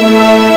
Música